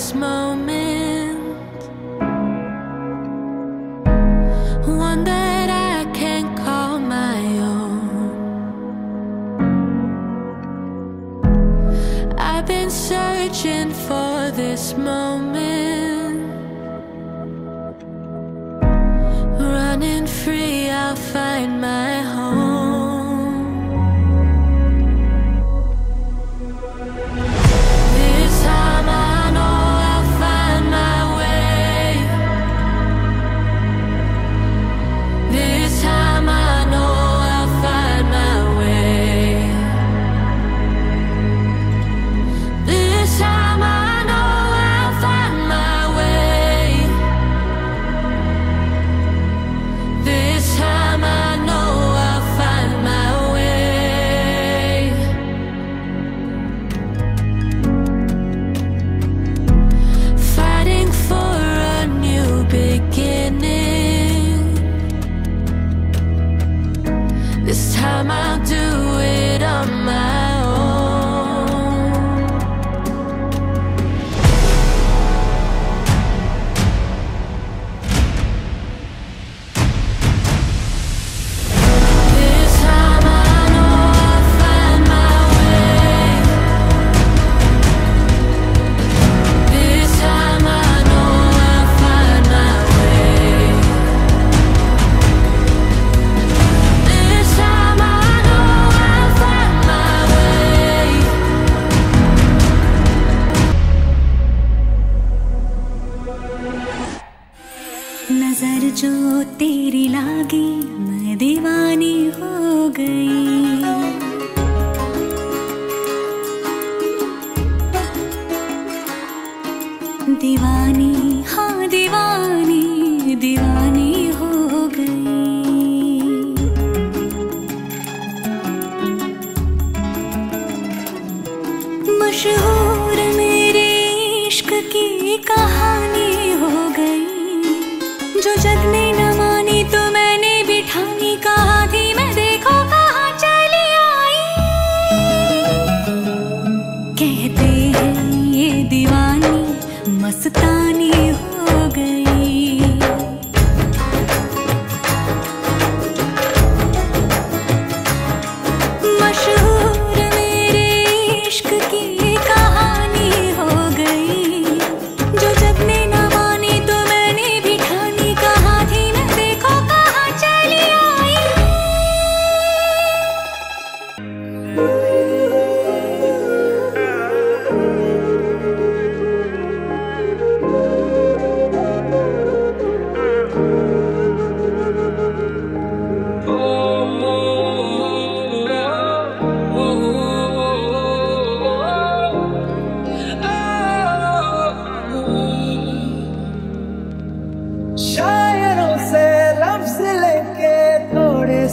this moment. One that I can call my own. I've been searching for this moment. This time I'll do it on my जो तेरी लागी मैं दीवानी हो गई।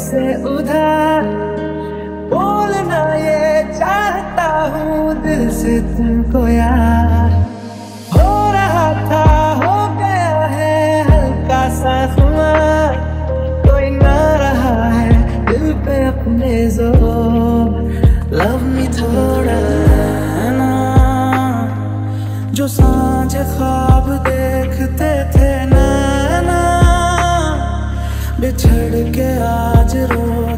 से उधार। बोलना ये चाहता हूँ दिल से तुमको यार। हो रहा था, हो गया है हल्का सा खुमार। कोई ना रहा है दिल पे अपने ज़ोर। लव मी थोड़ा ना। जो साँझ ख्वाब देखते थे बिछड़ के आज रो।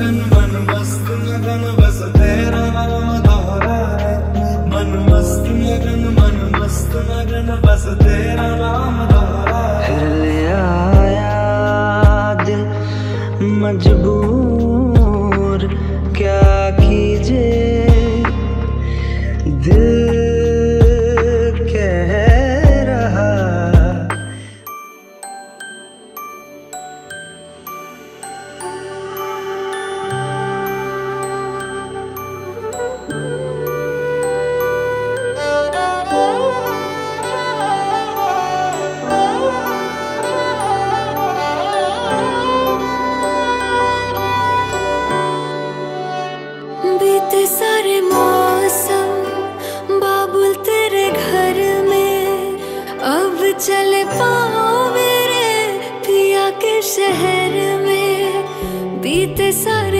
मस्त मन मस्त लगन बस तेरा नाम दोहराए मन मस्त लगन मन मस्त लगन बस तेरा नाम दोहराए फिर ले आया दिल मजबूर शहर में बीते सारे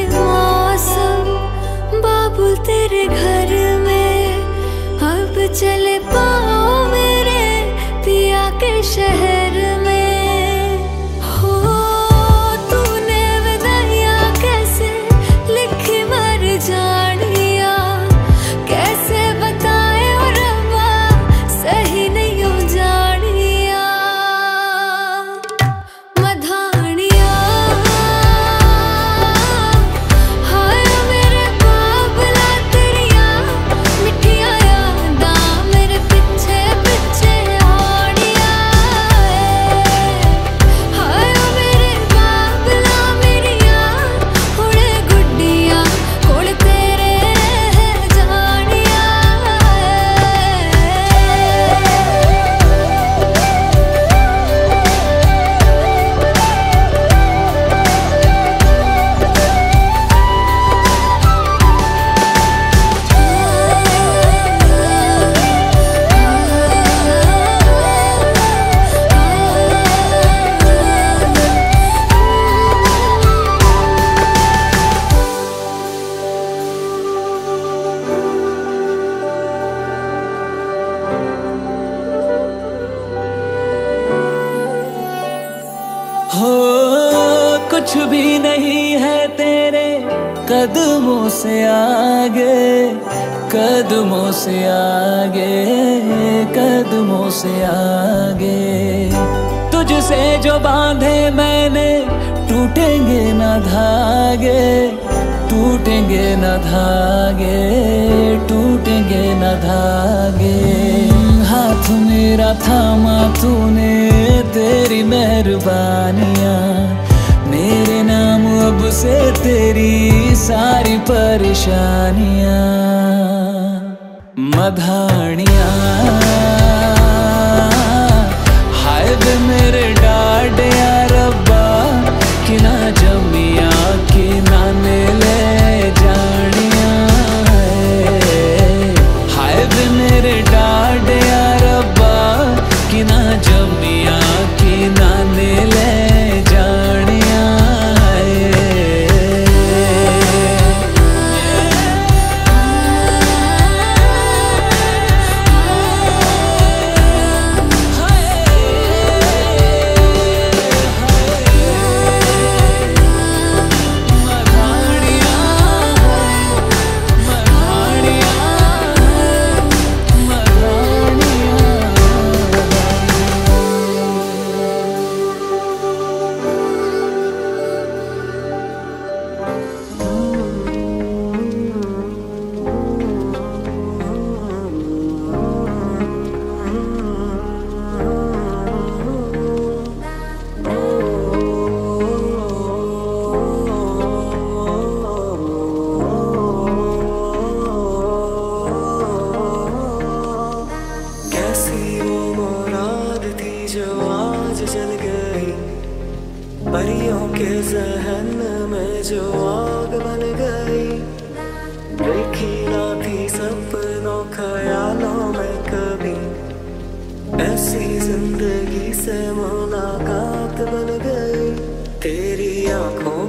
कुछ भी नहीं है तेरे कदमों से आगे, कदमों से आगे, कदमों से आगे। तुझसे जो बांधे मैंने, टूटेंगे न धागे, टूटेंगे न धागे, टूटेंगे न धागे। हाथ मेरा थामा तूने, तेरी मेहरबानियाँ। नाम अब से तेरी सारी परेशानियाँ मधानियाँ हाय मेरे ऐसी ज़िंदगी से मुलाकात बन गई। तेरी आँखों